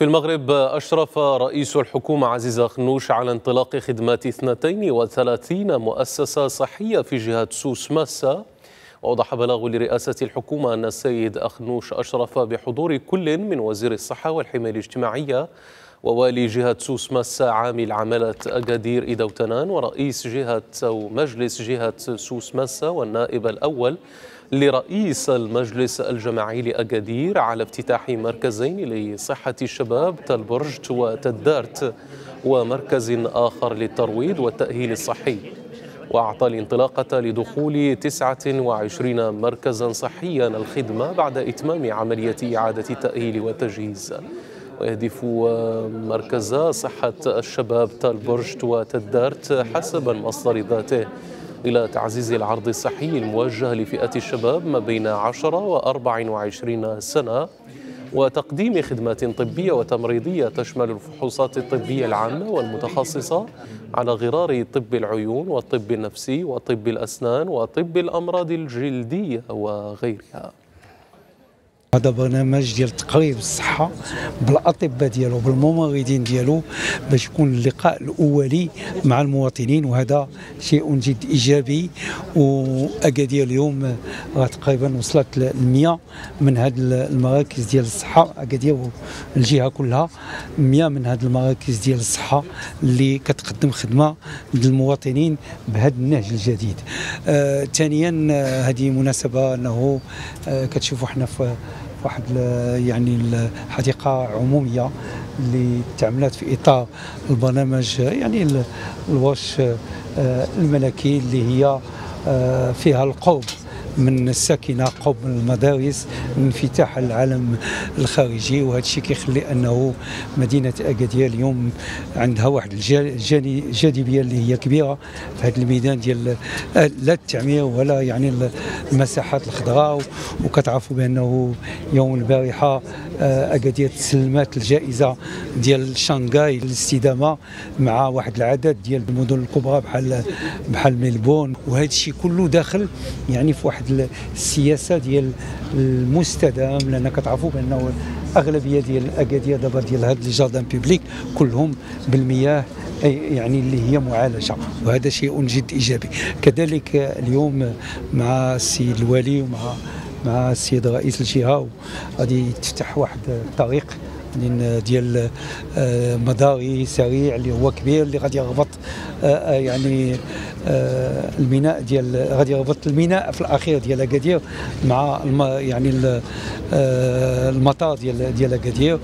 في المغرب أشرف رئيس الحكومة عزيز أخنوش على انطلاق خدمات 32 مؤسسة صحية في جهة سوس ماسا. وأوضح بلاغ لرئاسة الحكومة أن السيد أخنوش أشرف بحضور كل من وزير الصحة والحماية الاجتماعية ووالي جهة سوس ماسا عامل عمالة أكادير إدوتنان ورئيس جهة أو مجلس جهة سوس ماسا والنائب الأول لرئيس المجلس الجماعي لأكادير على افتتاح مركزين لصحة الشباب تلبرجت وتدارت ومركز آخر للترويض والتأهيل الصحي. وأعطى الانطلاقة لدخول 29 مركزا صحيا الخدمة بعد إتمام عملية إعادة التأهيل والتجهيز. ويهدف مركز صحة الشباب تالبرجت وتدارت حسب المصدر ذاته. إلى تعزيز العرض الصحي الموجه لفئة الشباب ما بين 10 و 24 سنة وتقديم خدمات طبية وتمريضية تشمل الفحوصات الطبية العامة والمتخصصة على غرار طب العيون والطب النفسي وطب الأسنان وطب الأمراض الجلدية وغيرها. هذا برنامج ديال تقريب الصحة بالأطباء ديالو بالممرضين ديالو باش يكون اللقاء الأولي مع المواطنين وهذا شيء جد إيجابي واكادير اليوم تقريبا وصلت ل 100 من هذه المراكز ديال الصحة اكادير الجهة كلها 100 من هذه المراكز ديال الصحة اللي كتقدم خدمة للمواطنين بهذا النهج الجديد. آه ثانيا آه هذه مناسبة أنه آه كتشوفوا حنا في واحد يعني الحديقه عمومية اللي تعملت في إطار البرنامج يعني الوش الملكي اللي هي فيها القرب من الساكنة قرب المدارس انفتاح العالم الخارجي. وهذا الشيء كيخلي أنه مدينة اكادير اليوم عندها واحد الجاذبيه اللي هي كبيرة في هذا الميدان ديال لا التعمير ولا يعني المساحات الخضراء. وكتعرفوا بأنه يوم البارحة اكادير تسلمت الجائزة ديال شانغاي للاستدامة مع واحد العدد ديال المدن الكبرى بحال بحال ميلبورن. وهذا الشيء كله داخل يعني في واحد السياسة ديال المستدام لأن كتعرفوا بأنه أغلبية ديال الاكادير دابا ديال هاد les jardins publics كلهم بالمياه يعني اللي هي معالجة وهذا شيء جد إيجابي. كذلك اليوم مع السيد الوالي ومع مع السيد رئيس الجهة غادي تفتح واحد الطريق ديال مداري سريع اللي هو كبير اللي غادي يربط يعني الميناء ديال غادي يربط الميناء في الأخير ديال أكادير مع يعني المطار ديال ديال أكادير.